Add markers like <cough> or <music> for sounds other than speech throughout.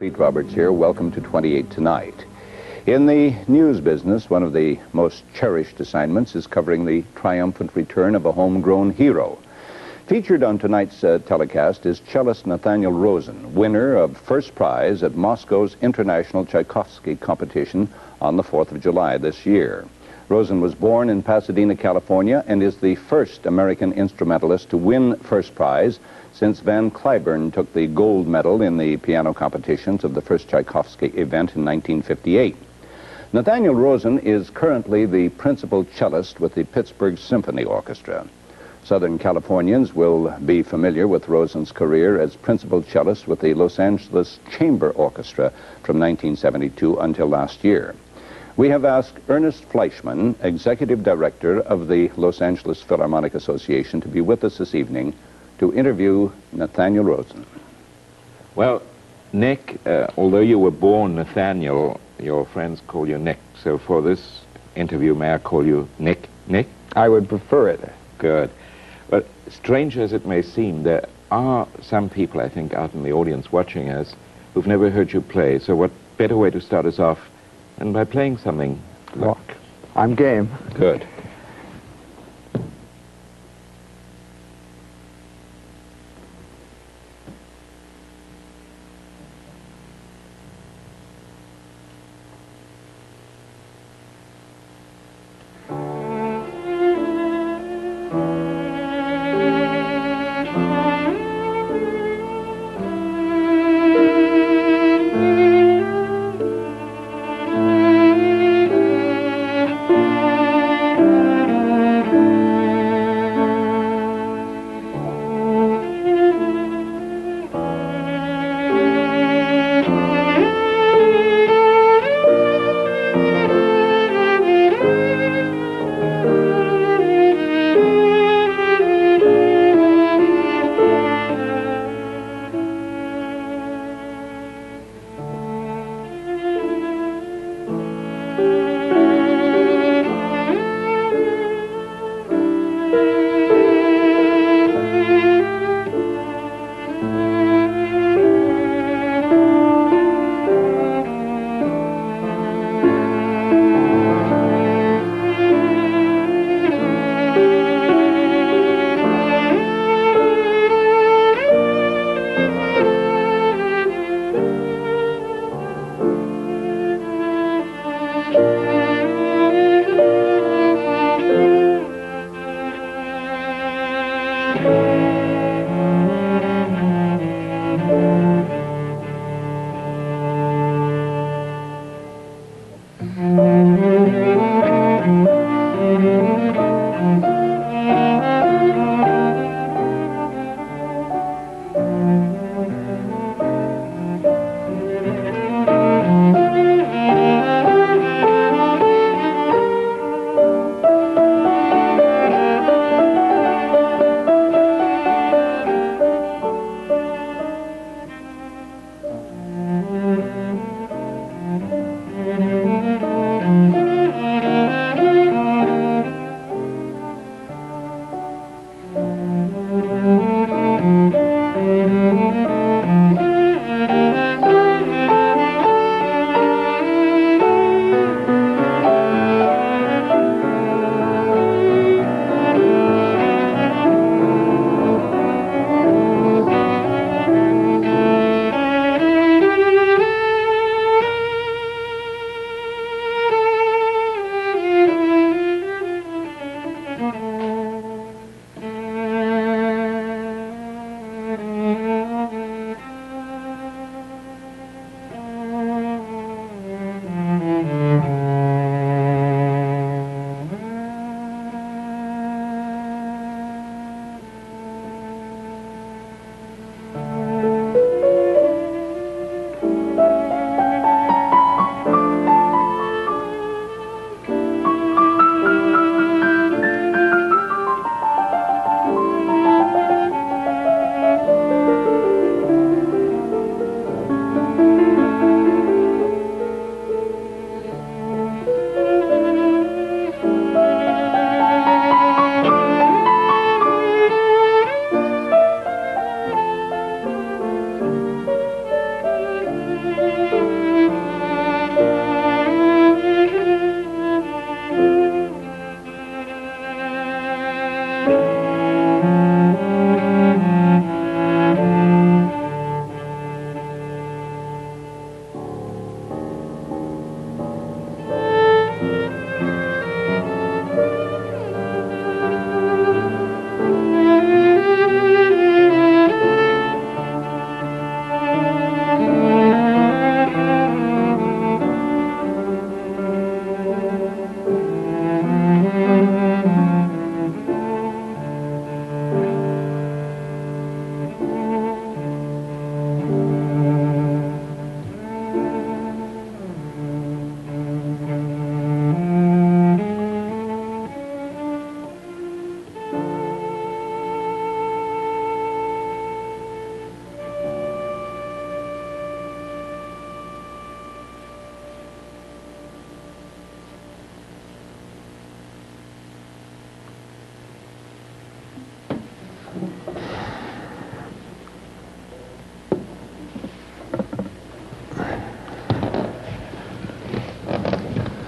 Pete Roberts here. Welcome to 28 Tonight. In the news business, one of the most cherished assignments is covering the triumphant return of a homegrown hero. Featured on tonight's uh, telecast is cellist Nathaniel Rosen, winner of first prize at Moscow's International Tchaikovsky Competition on the 4th of July this year. Rosen was born in Pasadena, California, and is the first American instrumentalist to win first prize since Van Cliburn took the gold medal in the piano competitions of the first Tchaikovsky event in 1958. Nathaniel Rosen is currently the principal cellist with the Pittsburgh Symphony Orchestra. Southern Californians will be familiar with Rosen's career as principal cellist with the Los Angeles Chamber Orchestra from 1972 until last year. We have asked Ernest Fleischmann, Executive Director of the Los Angeles Philharmonic Association, to be with us this evening to interview Nathaniel Rosen. Well, Nick, uh, although you were born Nathaniel, your friends call you Nick. So for this interview, may I call you Nick? Nick? I would prefer it. Good. But strange as it may seem, there are some people, I think, out in the audience watching us who've never heard you play. So what better way to start us off than by playing something? Well, I'm game. Good.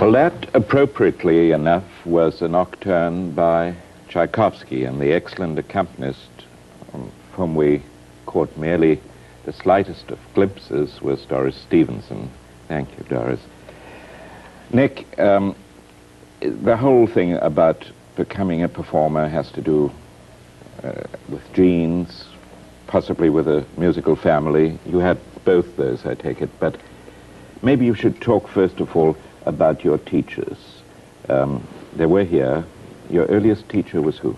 Well, that, appropriately enough, was a nocturne by Tchaikovsky, and the excellent accompanist um, whom we caught merely the slightest of glimpses was Doris Stevenson. Thank you, Doris. Nick, um, the whole thing about becoming a performer has to do uh, with genes, possibly with a musical family. You had both those, I take it, but maybe you should talk first of all about your teachers. Um, they were here. Your earliest teacher was who?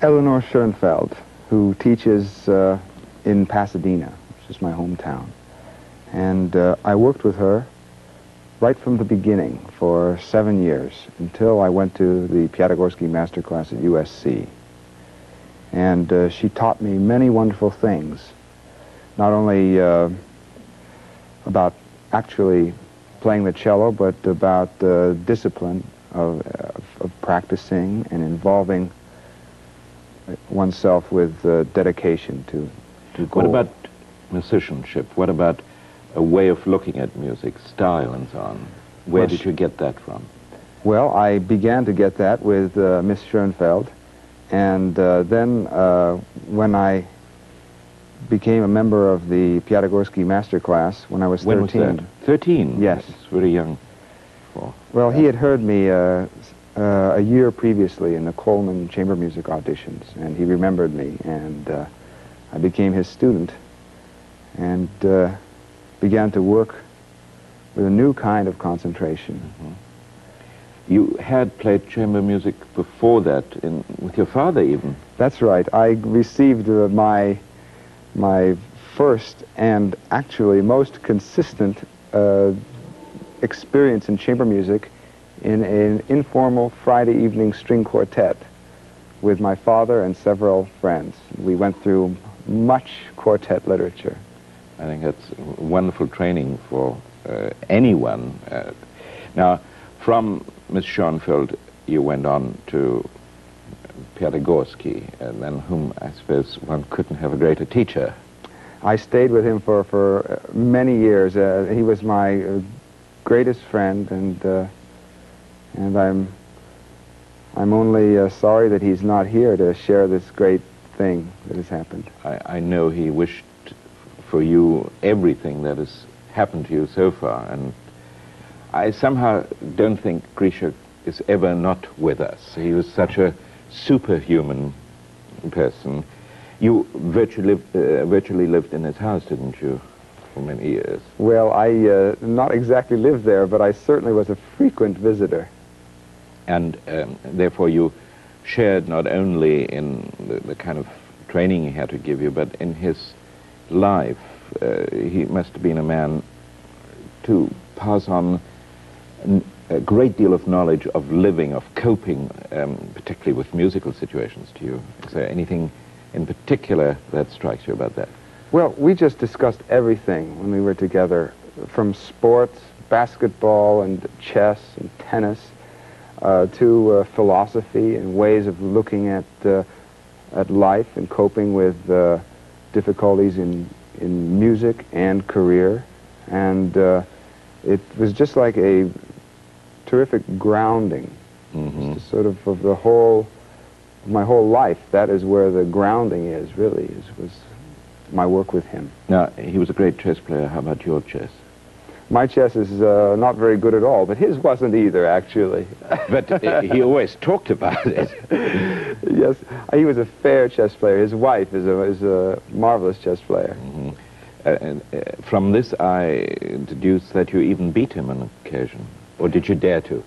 Eleanor Schoenfeld, who teaches uh, in Pasadena, which is my hometown. And uh, I worked with her right from the beginning for seven years until I went to the Piatigorsky master class at USC. And uh, she taught me many wonderful things, not only uh, about actually playing the cello, but about the discipline of, of, of practicing and involving oneself with uh, dedication to, to goal. What about musicianship? What about a way of looking at music, style and so on? Where Well, did you get that from? Well, I began to get that with uh, Miss Schoenfeld, and uh, then uh, when I became a member of the Piatigorsky master class when I was When 13. was that? 13? Yes. It's very young. for- Well, he had heard me uh, uh, a year previously in the Coleman Chamber Music auditions, and he remembered me, and uh, I became his student, and uh, began to work with a new kind of concentration. You had played chamber music before that, in, with your father even. That's right. I received uh, my my first and actually most consistent uh, experience in chamber music in an informal Friday evening string quartet with my father and several friends. We went through much quartet literature. I think that's wonderful training for uh, anyone. Uh, now, from Miss Schoenfeld, you went on to Piatigorsky, and then whom I suppose one couldn't have a greater teacher. I stayed with him for, for uh, many years. Uh, he was my uh, greatest friend, and uh, and I'm I'm only uh, sorry that he's not here to share this great thing that has happened. I, I know he wished for you everything that has happened to you so far, and I somehow don't think Grisha is ever not with us. He was such a superhuman person. You virtually, lived, uh, virtually lived in his house, didn't you, for many years? Well, I uh, not exactly lived there, but I certainly was a frequent visitor. And um, therefore you shared not only in the, the kind of training he had to give you, but in his life. Uh, he must have been a man to pass on a great deal of knowledge of living, of coping, um, particularly with musical situations to you. Is there anything in particular that strikes you about that? Well, we just discussed everything when we were together, from sports, basketball, and chess and tennis, uh, to uh, philosophy and ways of looking at uh, at life and coping with uh, difficulties in in music and career, and uh, it was just like a terrific grounding, Mhm. Just sort of of the whole my whole life. That is where the grounding is really is was my work with him. Now, he was a great chess player. How about your chess? My chess is uh, not very good at all, but his wasn't either, actually. <laughs> But uh, he always talked about it. <laughs> yes, he was a fair chess player. His wife is a, is a marvelous chess player. Mhm. Uh, and, uh, from this, I deduce that you even beat him on occasion. Or did you dare to?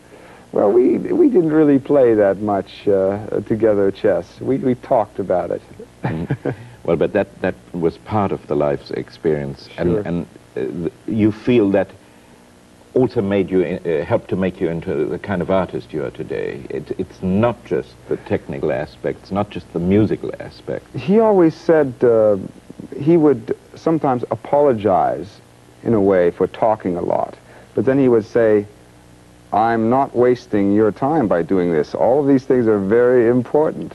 Well, we, we didn't really play that much uh, together chess. We, we talked about it. Mhm. <laughs> well, but that, that was part of the life's experience. Sure. And, and uh, you feel that also made you, uh, helped to make you into the kind of artist you are today. It, it's not just the technical aspects, not just the musical aspect. He always said uh, he would sometimes apologize in a way for talking a lot. But then he would say, I'm not wasting your time by doing this. All of these things are very important.